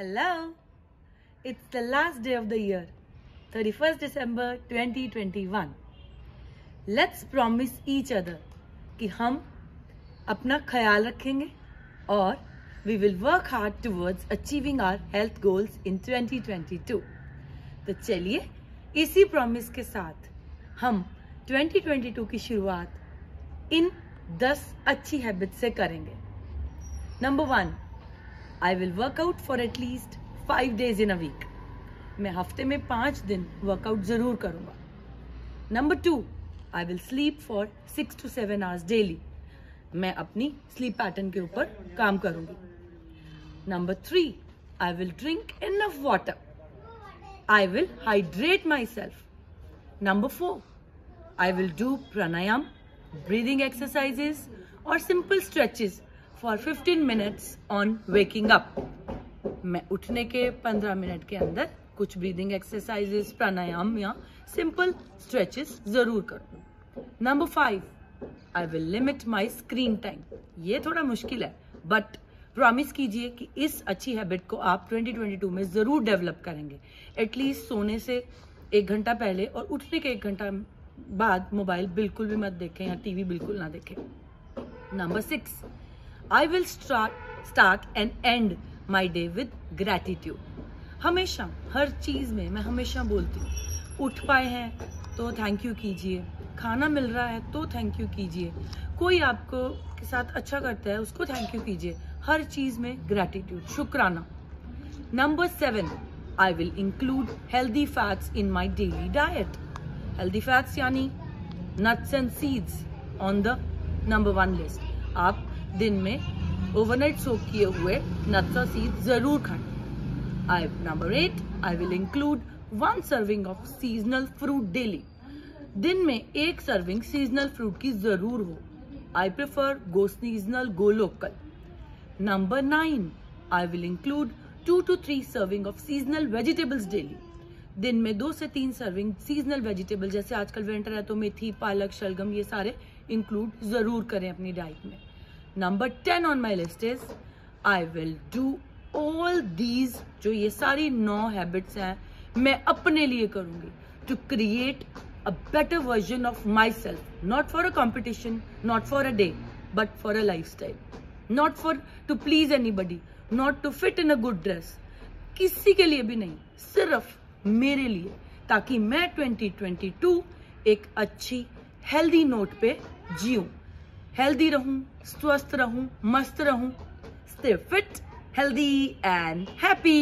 Hello. It's the last day of the year, 31st December 2021. Let's promise each other कि हम अपना ख्याल रखेंगे और we will work hard towards achieving our health goals in 2022. तो चलिए इसी प्रॉमिस के साथ हम 2022 की शुरुआत इन 10 अच्छी हैबिट से करेंगे number one I will work out for at least five days in a week मैं हफ़्ते में पाँच दिन वर्कआउट ज़रूर करूँगा. Number two I will sleep for six to seven hours daily मैं अपनी स्लीप पैटर्न के ऊपर काम करूँगी. Number three I will drink enough water I will hydrate myself number four I will do pranayama breathing exercises और simple stretches for 15 minutes on waking up मैं उठने के 15 मिनट के अंदर कुछ ब्रीदिंग एक्सरसाइजेस प्राणायाम या सिंपल स्ट्रेचेस ज़रूर करूँ number five I will limit my screen time ये थोड़ा मुश्किल है बट प्रॉमिस कीजिए कि इस अच्छी हैबिट को आप 2022 में ज़रूर डेवलप करेंगे। एटलीस्ट सोने से एक घंटा पहले और उठने के एक घंटा बाद मोबाइल बिल्कुल भी मत देखें या टीवी बिल्कुल ना देखें। Number six I will start and end my day with gratitude हमेशा, हर चीज़ में मैं हमेशा बोलती हूँ, उठ पाए हैं तो थैंक यू कीजिए। खाना मिल रहा है तो थैंक यू कीजिए। कोई आपको, के साथ अच्छा करता है, उसको थैंक यू कीजिए। हर चीज़ में ग्रेटिट्यूड शुक्राना। Number seven I will include healthy fats in my daily diet healthy fats यानी nuts and seeds on the number one list आप दिन में ओवरनाइट सोक किए हुए नट्स और सीड ज़रूर खाएँ। I number eight I will include one serving of seasonal fruit daily दिन में एक सर्विंग सीजनल फ्रूट की ज़रूर हो। I prefer go seasonal go local number nine I will include two to three serving of seasonal vegetables daily दिन में दो से तीन सर्विंग सीजनल वेजिटेबल जैसे आजकल विंटर है तो मेथी, पालक, शलगम, ये सारे इंक्लूड ज़रूर करें अपनी डाइट में। Number ten on my list is I will do all these जो ये सारी नौ हैबिट्स हैं, मैं अपने लिए करूँगी to create a better version of myself not for a competition not for a day but for a lifestyle not for to please anybody not to fit in a good dress किसी के लिए भी नहीं, सिर्फ़ मेरे लिए, ताकि मैं 2022 एक अच्छी हेल्दी नोट पे जीऊं। हेल्दी रहूँ स्वस्थ रहूँ मस्त रहूँ stay fit healthy and happy